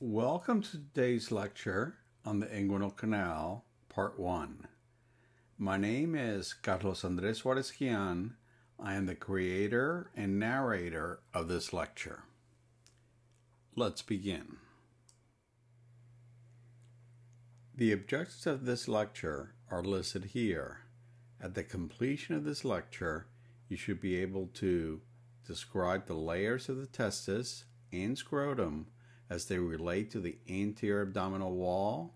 Welcome to today's lecture on the inguinal canal, part one. My name is Carlos Andres Suarez-Quian. I am the creator and narrator of this lecture. Let's begin. The objectives of this lecture are listed here. At the completion of this lecture, you should be able to describe the layers of the testis and scrotum as they relate to the anterior abdominal wall,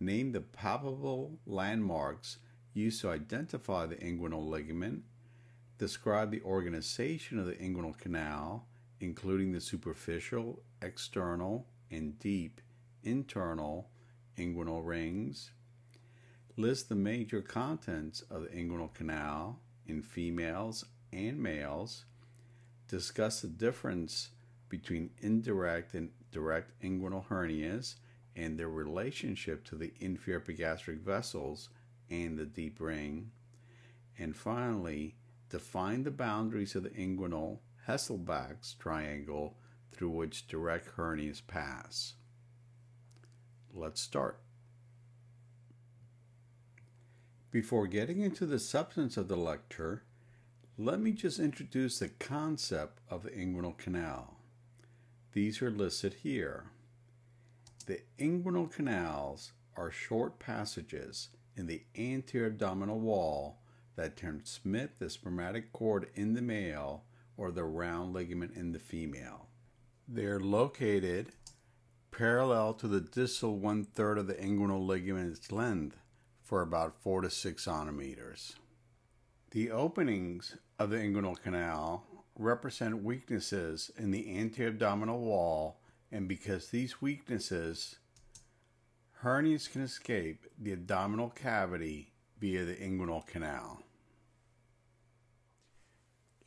name the palpable landmarks used to identify the inguinal ligament, describe the organization of the inguinal canal, including the superficial, external, and deep internal inguinal rings, list the major contents of the inguinal canal in females and males, discuss the difference between indirect and direct inguinal hernias and their relationship to the inferior epigastric vessels and the deep ring. And finally, define the boundaries of the inguinal Hesselbach's triangle through which direct hernias pass. Let's start. Before getting into the substance of the lecture, let me just introduce the concept of the inguinal canal. These are listed here. The inguinal canals are short passages in the anterior abdominal wall that transmit the spermatic cord in the male or the round ligament in the female. They are located parallel to the distal one third of the inguinal ligament's length for about 4 to 6 centimeters. The openings of the inguinal canal represent weaknesses in the anterior abdominal wall, and because these weaknesses, hernias can escape the abdominal cavity via the inguinal canal.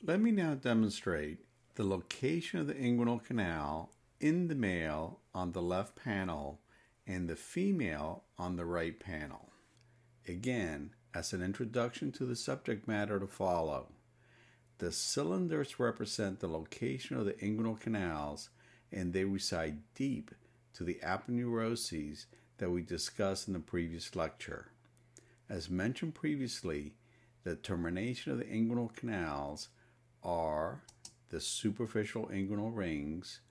Let me now demonstrate the location of the inguinal canal in the male on the left panel and the female on the right panel. Again, as an introduction to the subject matter to follow. The cylinders represent the location of the inguinal canals and they reside deep to the aponeuroses that we discussed in the previous lecture. As mentioned previously, the termination of the inguinal canals are the superficial inguinal rings,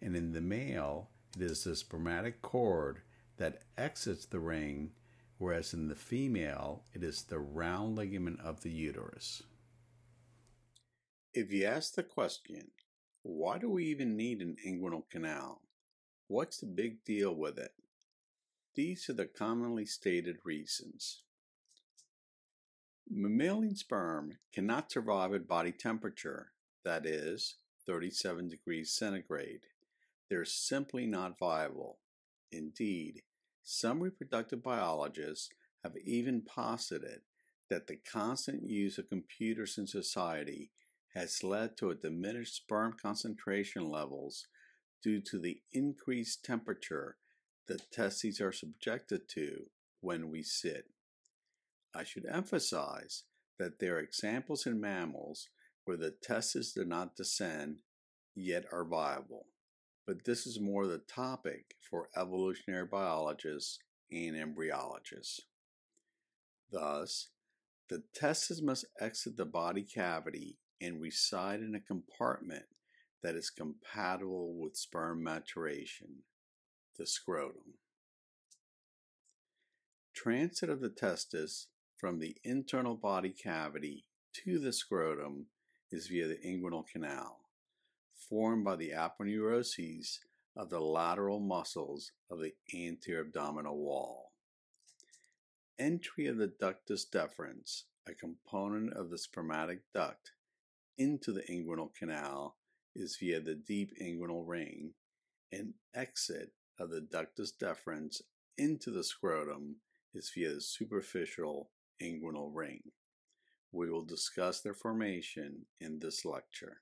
and in the male, it is the spermatic cord that exits the ring, whereas in the female, it is the round ligament of the uterus. If you ask the question, why do we even need an inguinal canal? What's the big deal with it? These are the commonly stated reasons. Mammalian sperm cannot survive at body temperature, that is, 37 degrees centigrade. They're simply not viable. Indeed, some reproductive biologists have even posited that the constant use of computers in society has led to a diminished sperm concentration levels due to the increased temperature the testes are subjected to when we sit. I should emphasize that there are examples in mammals where the testes do not descend yet are viable, but this is more the topic for evolutionary biologists and embryologists. Thus, the testes must exit the body cavity and reside in a compartment that is compatible with sperm maturation, the scrotum. Transit of the testis from the internal body cavity to the scrotum is via the inguinal canal, formed by the aponeuroses of the lateral muscles of the anterior abdominal wall. Entry of the ductus deferens, a component of the spermatic duct, into the inguinal canal is via the deep inguinal ring, and exit of the ductus deferens into the scrotum is via the superficial inguinal ring. We will discuss their formation in this lecture.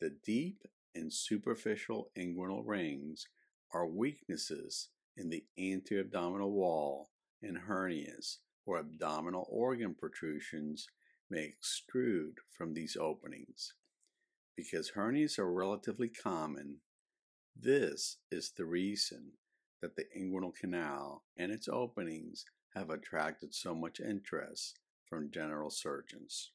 The deep and superficial inguinal rings are weaknesses in the anterior abdominal wall and hernias or abdominal organ protrusions may extrude from these openings. Because hernias are relatively common, This is the reason that the inguinal canal and its openings have attracted so much interest from general surgeons.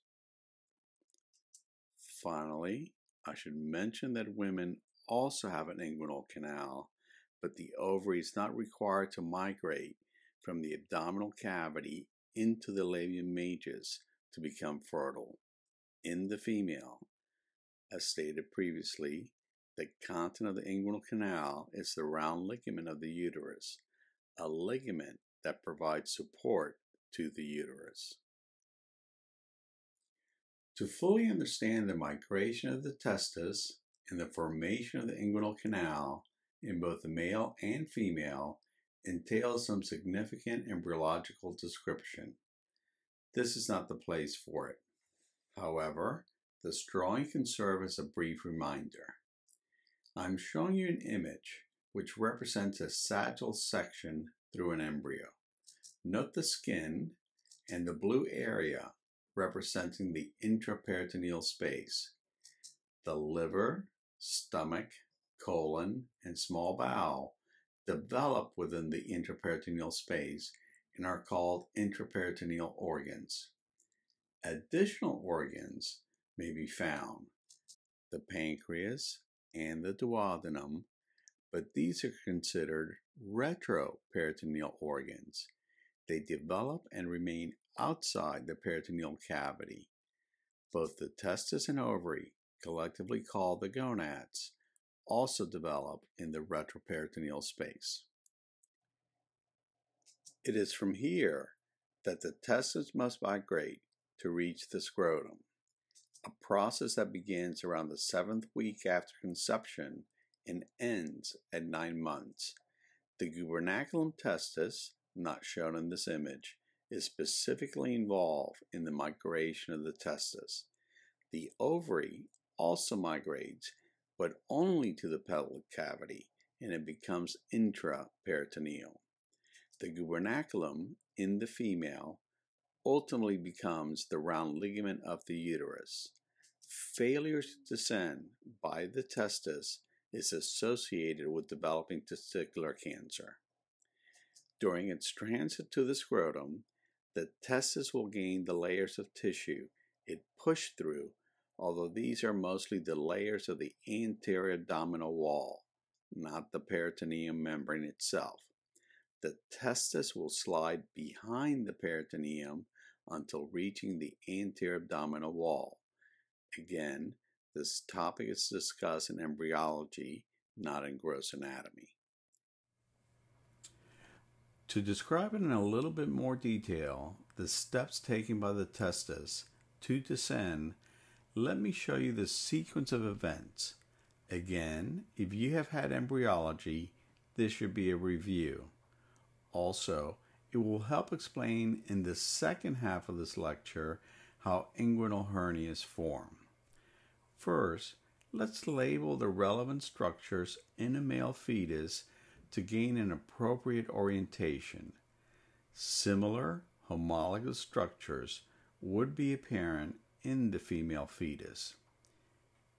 Finally, I should mention that women also have an inguinal canal, but the ovary is not required to migrate from the abdominal cavity into the labium majus to become fertile. In the female, as stated previously, the content of the inguinal canal is the round ligament of the uterus, a ligament that provides support to the uterus. To fully understand the migration of the testis and the formation of the inguinal canal in both the male and female entails some significant embryological description. This is not the place for it. However, this drawing can serve as a brief reminder. I'm showing you an image which represents a sagittal section through an embryo. Note the skin and the blue area representing the intraperitoneal space. The liver, stomach, colon, and small bowel develop within the intraperitoneal space and are called intraperitoneal organs. Additional organs may be found the pancreas, and the duodenum, but these are considered retroperitoneal organs. They develop and remain outside the peritoneal cavity. Both the testis and ovary, collectively called the gonads, also develop in the retroperitoneal space. It is from here that the testes must migrate to reach the scrotum a process that begins around the seventh week after conception and ends at nine months. The gubernaculum testis, not shown in this image, is specifically involved in the migration of the testis. The ovary also migrates, but only to the pelvic cavity, and it becomes intraperitoneal. The gubernaculum in the female ultimately becomes the round ligament of the uterus. Failure to descend by the testis is associated with developing testicular cancer. During its transit to the scrotum, the testis will gain the layers of tissue it pushed through, although these are mostly the layers of the anterior abdominal wall, not the peritoneum membrane itself. The testis will slide behind the peritoneum until reaching the anterior abdominal wall. Again, this topic is discussed in embryology, not in gross anatomy. To describe it in a little bit more detail, the steps taken by the testis to descend, let me show you the sequence of events. Again, if you have had embryology, this should be a review. Also, it will help explain in the second half of this lecture how inguinal hernias form. First, let's label the relevant structures in a male fetus to gain an appropriate orientation. Similar homologous structures would be apparent in the female fetus.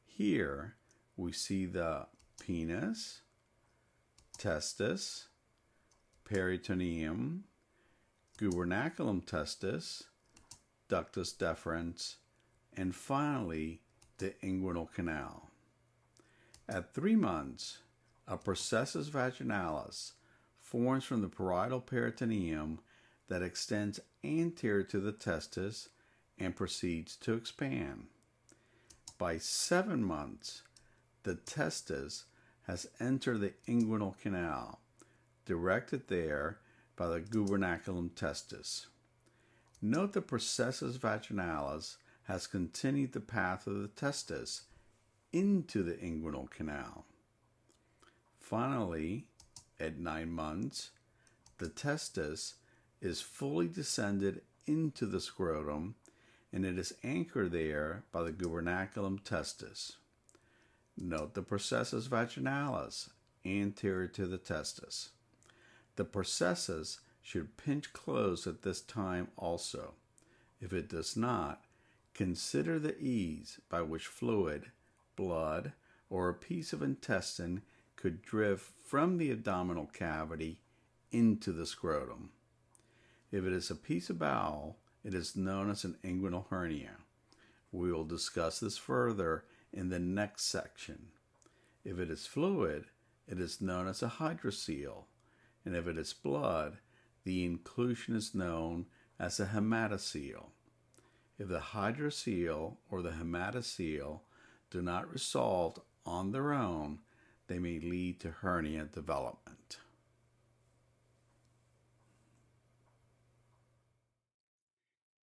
Here we see the penis, testis, peritoneum, gubernaculum testis, ductus deferens, and finally the inguinal canal. At three months, a processus vaginalis forms from the parietal peritoneum that extends anterior to the testis and proceeds to expand. By seven months, the testis has entered the inguinal canal, directed there by the gubernaculum testis. Note the processus vaginalis has continued the path of the testis into the inguinal canal. Finally, at nine months, the testis is fully descended into the scrotum and it is anchored there by the gubernaculum testis. Note the processus vaginalis anterior to the testis. The processus should pinch close at this time also. If it does not, consider the ease by which fluid, blood, or a piece of intestine could drift from the abdominal cavity into the scrotum. If it is a piece of bowel, it is known as an inguinal hernia. We will discuss this further in the next section. If it is fluid, it is known as a hydrocele, and if it is blood, the inclusion is known as a hematocele. If the hydrocele or the hematocele do not resolve on their own, they may lead to hernia development.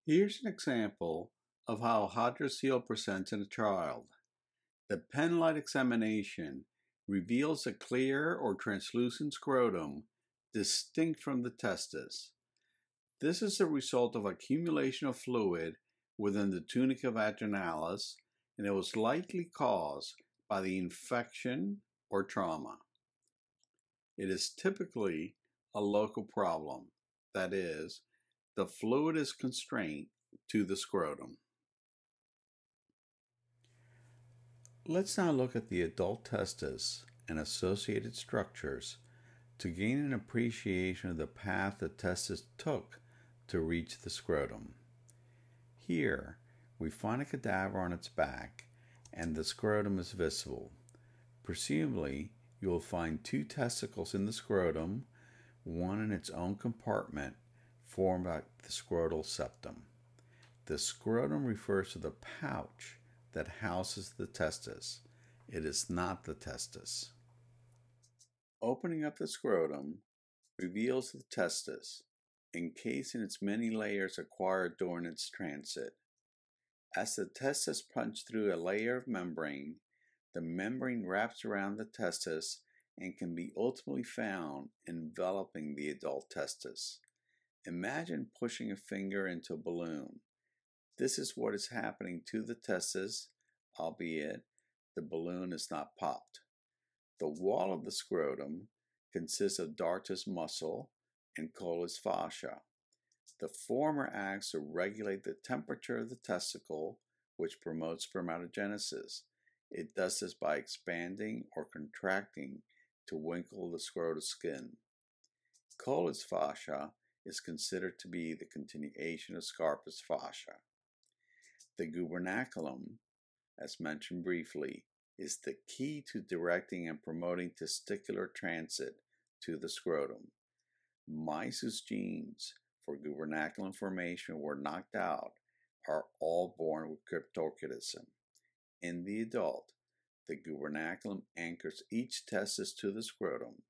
Here's an example of how hydrocele presents in a child. The pen light examination reveals a clear or translucent scrotum distinct from the testis. This is a result of accumulation of fluid within the tunica vaginalis, and it was likely caused by the infection or trauma. It is typically a local problem, that is, the fluid is constrained to the scrotum. Let's now look at the adult testis and associated structures to gain an appreciation of the path the testis took to reach the scrotum. Here, we find a cadaver on its back and the scrotum is visible. Presumably, you will find two testicles in the scrotum, one in its own compartment, formed by the scrotal septum. The scrotum refers to the pouch that houses the testis. It is not the testis. Opening up the scrotum reveals the testis, encased in its many layers acquired during its transit. As the testis punches through a layer of membrane, the membrane wraps around the testis and can be ultimately found enveloping the adult testis. Imagine pushing a finger into a balloon. This is what is happening to the testis, albeit the balloon is not popped. The wall of the scrotum consists of dartos muscle and Colles fascia. The former acts to regulate the temperature of the testicle, which promotes spermatogenesis. It does this by expanding or contracting to winkle the scrotal skin. Colles fascia is considered to be the continuation of Scarpa's fascia. The gubernaculum, as mentioned briefly, is the key to directing and promoting testicular transit to the scrotum. Mice genes for gubernaculum formation were knocked out are all born with cryptorchidism. In the adult, the gubernaculum anchors each testis to the scrotum.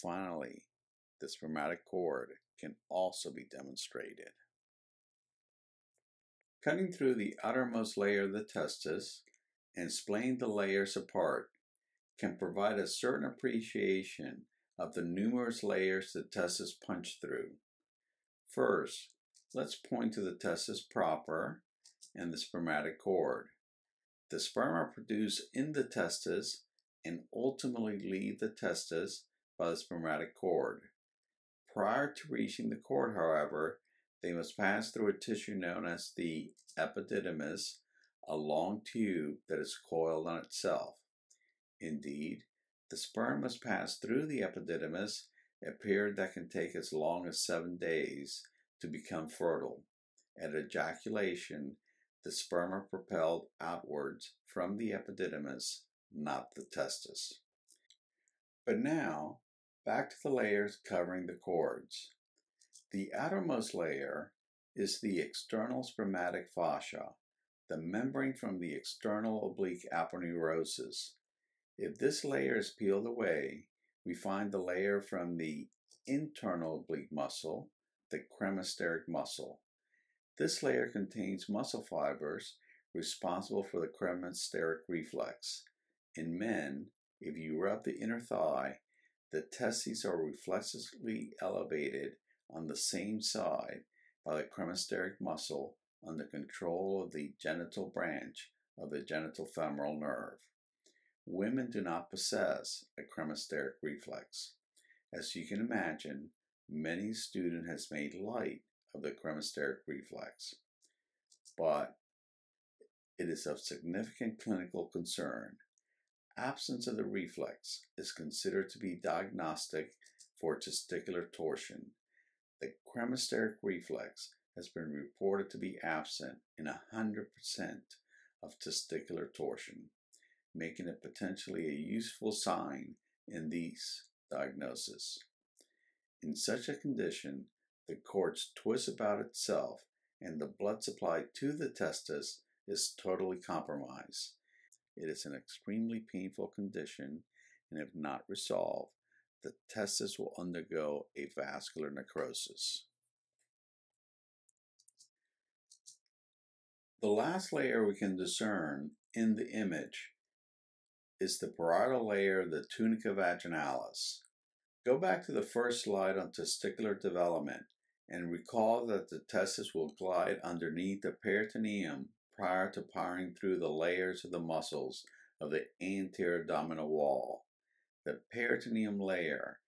Finally, the spermatic cord can also be demonstrated. Cutting through the outermost layer of the testis and splaying the layers apart can provide a certain appreciation of the numerous layers the testis punch through. First, let's point to the testis proper and the spermatic cord. The sperm are produced in the testis and ultimately leave the testis by the spermatic cord. Prior to reaching the cord, however, they must pass through a tissue known as the epididymis, a long tube that is coiled on itself. Indeed, the sperm must pass through the epididymis, a period that can take as long as seven days to become fertile. At ejaculation, the sperm are propelled outwards from the epididymis, not the testis. But now, back to the layers covering the cords. The outermost layer is the external spermatic fascia, the membrane from the external oblique aponeurosis. If this layer is peeled away, we find the layer from the internal oblique muscle, the cremasteric muscle. This layer contains muscle fibers responsible for the cremasteric reflex. In men, if you rub the inner thigh, the testes are reflexively elevated on the same side by the cremasteric muscle under control of the genital branch of the genitofemoral nerve. Women do not possess a cremasteric reflex. As you can imagine, many student has made light of the cremasteric reflex, but it is of significant clinical concern. Absence of the reflex is considered to be diagnostic for testicular torsion. The cremasteric reflex has been reported to be absent in 100% of testicular torsion, making it potentially a useful sign in these diagnoses. In such a condition, the cord twists about itself and the blood supply to the testis is totally compromised. It is an extremely painful condition, and if not resolved, the testis will undergo avascular necrosis. The last layer we can discern in the image is the parietal layer of the tunica vaginalis. Go back to the first slide on testicular development and recall that the testis will glide underneath the peritoneum prior to powering through the layers of the muscles of the anterior abdominal wall. The peritoneum layer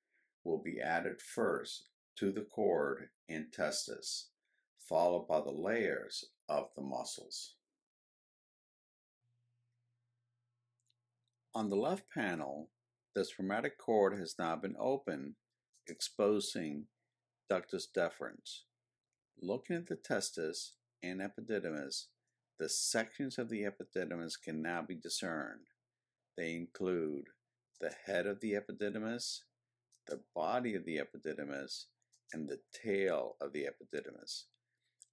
will be added first to the cord and testis, followed by the layers of the muscles. On the left panel, the spermatic cord has now been opened, exposing ductus deferens. Looking at the testis and epididymis, the sections of the epididymis can now be discerned. They include the head of the epididymis, the body of the epididymis, and the tail of the epididymis.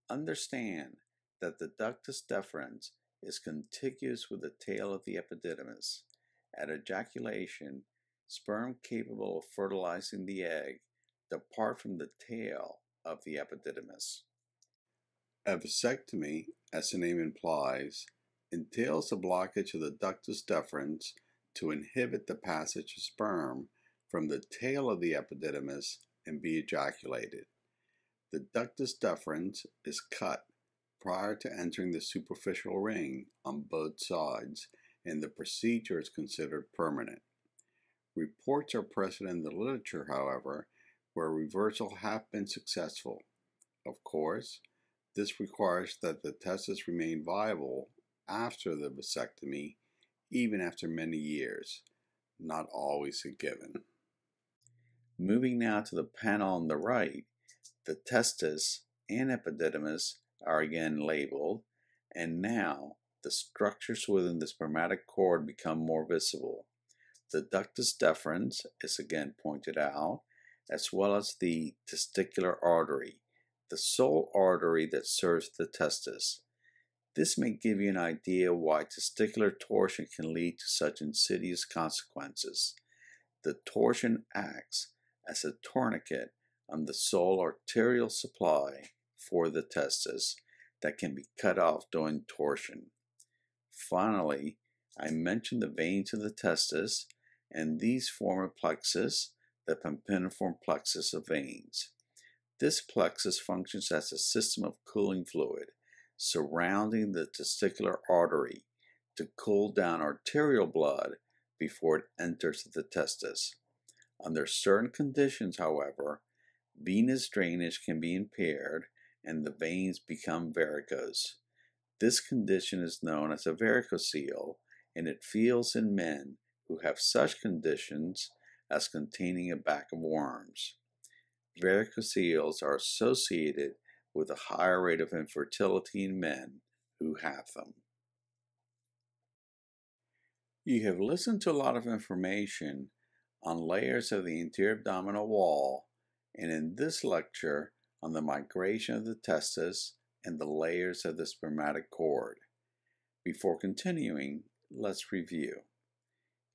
Understand that the ductus deferens is contiguous with the tail of the epididymis. At ejaculation, sperm capable of fertilizing the egg depart from the tail of the epididymis. A vasectomy, as the name implies, entails a blockage of the ductus deferens to inhibit the passage of sperm from the tail of the epididymis and be ejaculated. The ductus deferens is cut prior to entering the superficial ring on both sides, and the procedure is considered permanent. Reports are present in the literature, however, where reversal have been successful. Of course, this requires that the testis remain viable after the vasectomy, even after many years, not always a given. Moving now to the panel on the right, the testis and epididymis are again labeled, and now the structures within the spermatic cord become more visible. The ductus deferens is again pointed out, as well as the testicular artery, the sole artery that serves the testis. This may give you an idea why testicular torsion can lead to such insidious consequences. The torsion acts as a tourniquet on the sole arterial supply for the testis that can be cut off during torsion. Finally, I mentioned the veins of the testis, and these form a plexus the pampiniform plexus of veins. This plexus functions as a system of cooling fluid surrounding the testicular artery to cool down arterial blood before it enters the testis. Under certain conditions, however, venous drainage can be impaired and the veins become varicose. This condition is known as a varicocele, and it feels in men who have such conditions as containing a back of worms. Varicoceles are associated with a higher rate of infertility in men who have them. You have listened to a lot of information on layers of the anterior abdominal wall, and in this lecture on the migration of the testis and the layers of the spermatic cord. Before continuing, let's review.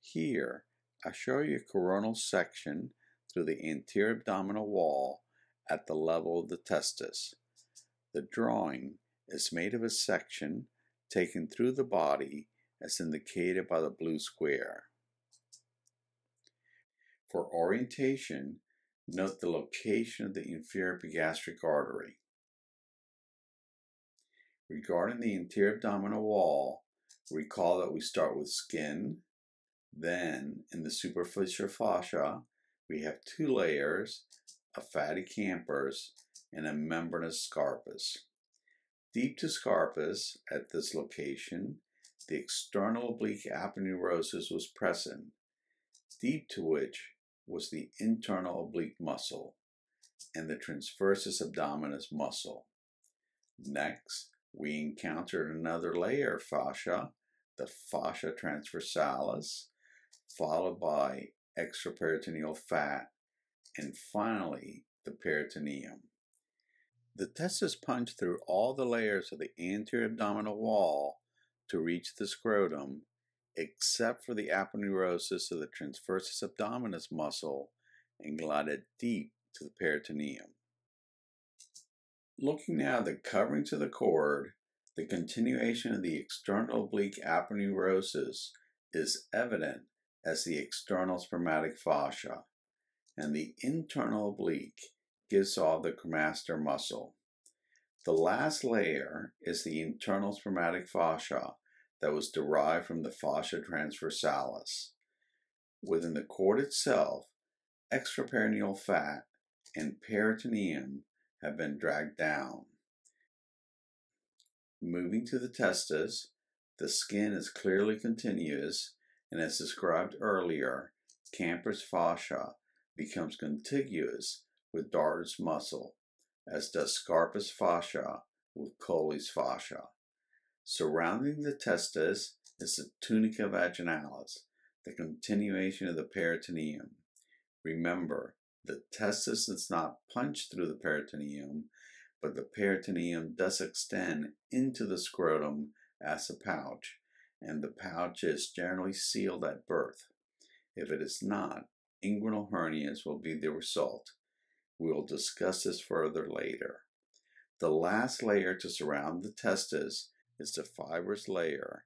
Here, I show you a coronal section through the anterior abdominal wall at the level of the testis. The drawing is made of a section taken through the body as indicated by the blue square. For orientation, note the location of the inferior epigastric artery. Regarding the anterior abdominal wall, recall that we start with skin, then in the superficial fascia, we have two layers of fatty Camper's and a membranous Scarpa's. Deep to Scarpa's at this location the external oblique aponeurosis was present, deep to which was the internal oblique muscle and the transversus abdominis muscle. Next, we encountered another layer of fascia, the fascia transversalis, followed by extraperitoneal fat, and finally the peritoneum. The testis punched through all the layers of the anterior abdominal wall to reach the scrotum, except for the aponeurosis of the transversus abdominis muscle, and glided deep to the peritoneum. Looking now at the coverings of the cord, the continuation of the external oblique aponeurosis is evident as the external spermatic fascia, and the internal oblique gives off the cremaster muscle. The last layer is the internal spermatic fascia that was derived from the fascia transversalis. Within the cord itself, extraperitoneal fat and peritoneum have been dragged down. Moving to the testis, the skin is clearly continuous, and as described earlier, Camper's fascia becomes contiguous with dartos muscle, as does Scarpa's fascia with Colles fascia. Surrounding the testis is the tunica vaginalis, the continuation of the peritoneum. Remember, the testis does not punch through the peritoneum, but the peritoneum does extend into the scrotum as a pouch, and the pouch is generally sealed at birth. If it is not, inguinal hernias will be the result. We will discuss this further later. The last layer to surround the testis is the fibrous layer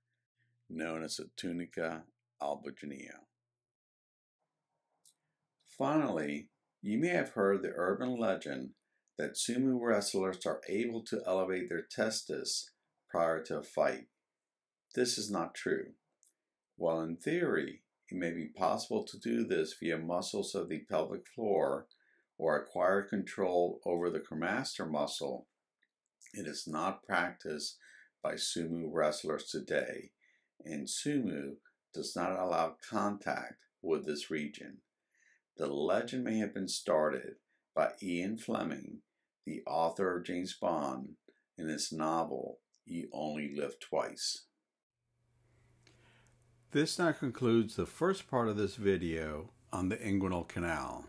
known as the tunica albuginea. Finally, you may have heard the urban legend that sumo wrestlers are able to elevate their testis prior to a fight. This is not true. While in theory, it may be possible to do this via muscles of the pelvic floor or acquire control over the cremaster muscle, it is not practiced by sumo wrestlers today, and sumo does not allow contact with this region. The legend may have been started by Ian Fleming, the author of James Bond, in his novel You Only Live Twice. This now concludes the first part of this video on the inguinal canal.